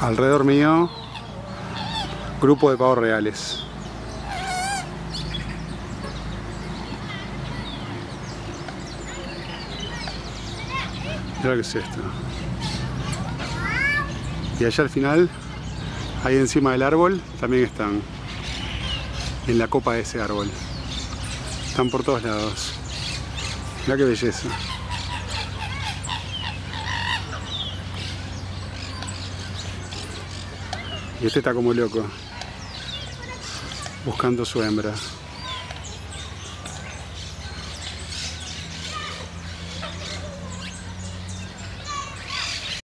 Alrededor mío, grupo de pavos reales. Mira que es esto. Y allá al final, ahí encima del árbol, también están. En la copa de ese árbol. Están por todos lados. Mira qué belleza. Y este está como loco. Buscando su hembra.